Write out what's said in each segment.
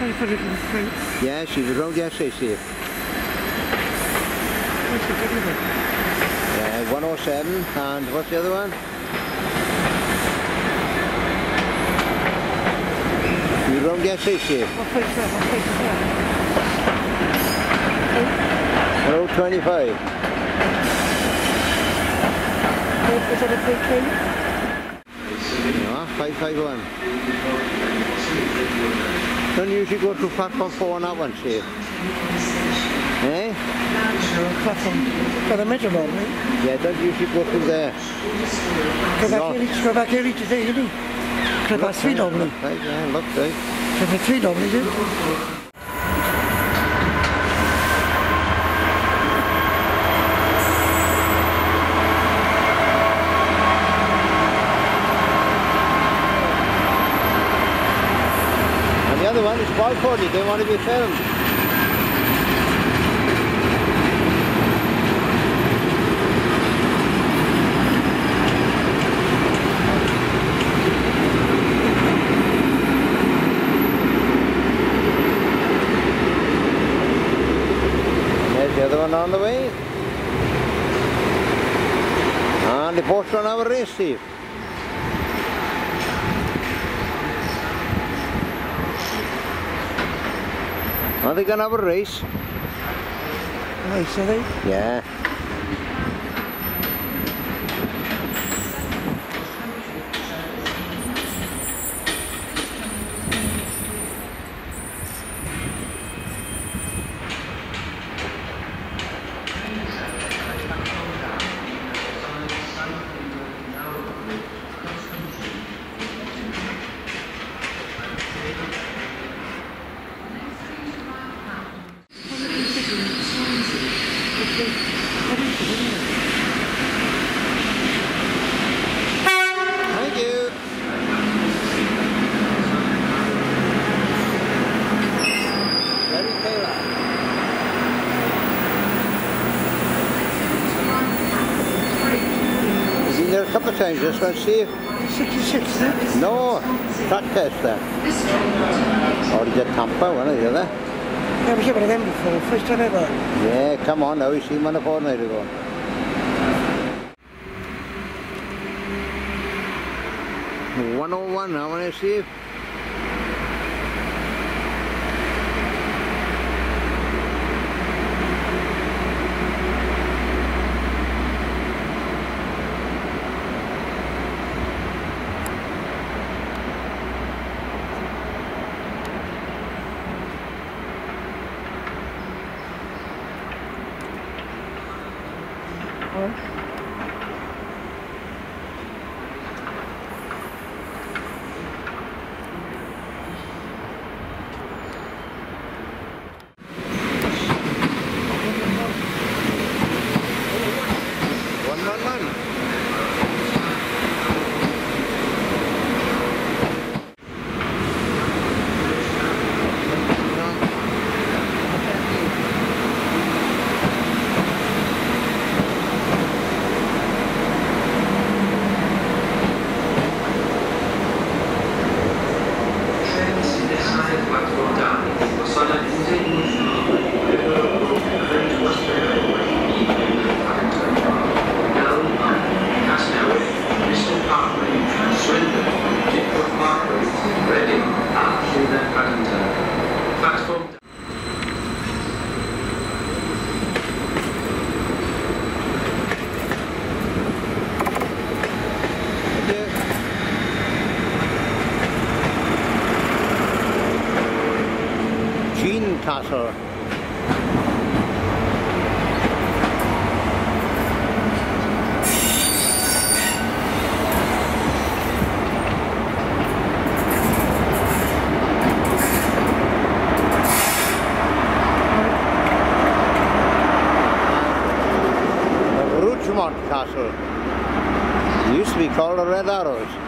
I put it in the front. Yeah, she was around yesterday, Steve. What's the good of it? Yeah, uh, 107, and what's the other one? She was around yesterday, Steve. What place is that? What is that? 125. What- Is that a big thing? No, 551. Don't usually go to platform 4 on that one, Steve. Eh? For the middle one, right? Yeah, don't usually go through there. Go back early, go back early today, didn't he? Go back three normally. Right, eh? yeah, looks right. Go back three normally, did he? And the other one they want to be filmed. There's the other one on the way. And the poster on our race, Are they going to have a race? Nice, are they? Yeah. There a couple of this one, Steve. 66, is? No, track test there. Oh, or did Tampa, one or the other. Yeah, we one of them before. First time ever. Yeah, come on now, he's seen one a fortnight ago. One oh one now, when I see One, one, one. Platform Thank you. The Rougemont Castle. It used to be called Red Arrows.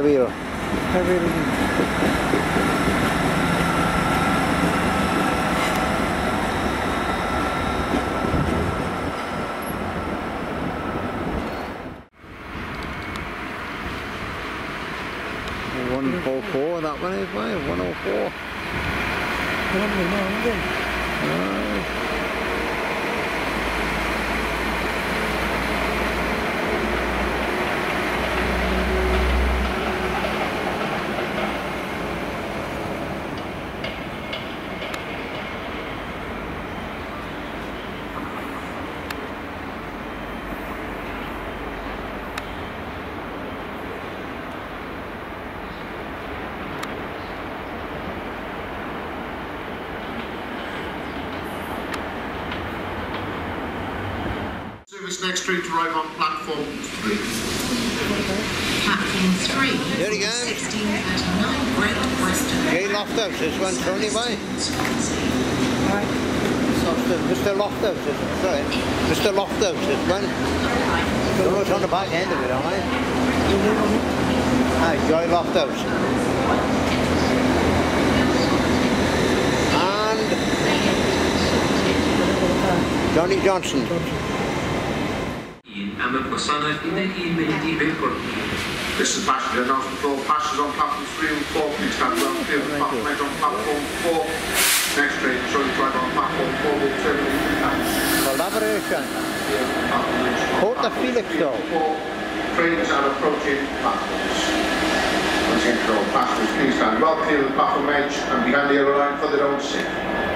Wheel. Heavy. One four four. That one eh, is why one oh four. Nó mình nó không biết. Service next street to arrive on platform three. Platform 3. There you go. 1639 Great Western. Jay Lofthouse, this one, Tony by. Right. Mr. Lofthouse, this one, sorry. Mr. Lofthouse, this one. Don't know what's on the back end of it, am I? You live on it? Hi, Joy Lofthouse. And Johnny Johnson. Am y gwasanaeth 11 munud i beichwr. This is passenger announcement for passengers on platform three and four. Please stand well clear of the platform edge on platform four. Next train showing to arrive on platform four will terminate at Collaboration. platform edge. Port of Felix, though. Trains are approaching platforms. Once again, passengers, please stand well clear of the platform edge and behind the yellow line for their own safety.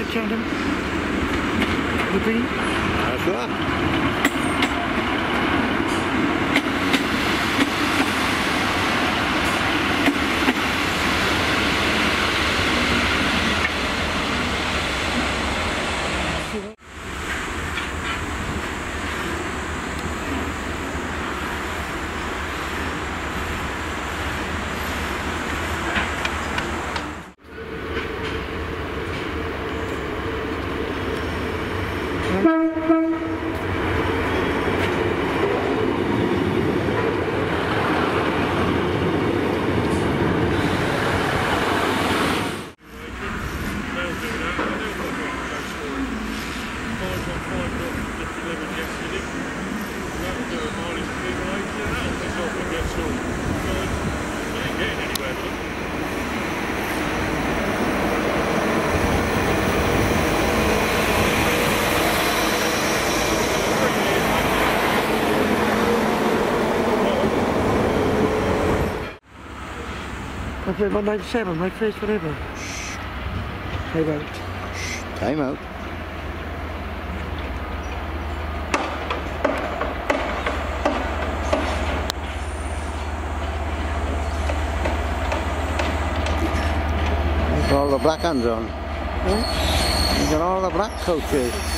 Will you be right 197, my first forever. Hey, about. Time out. All the black ones on. Huh? You got all the black coaches.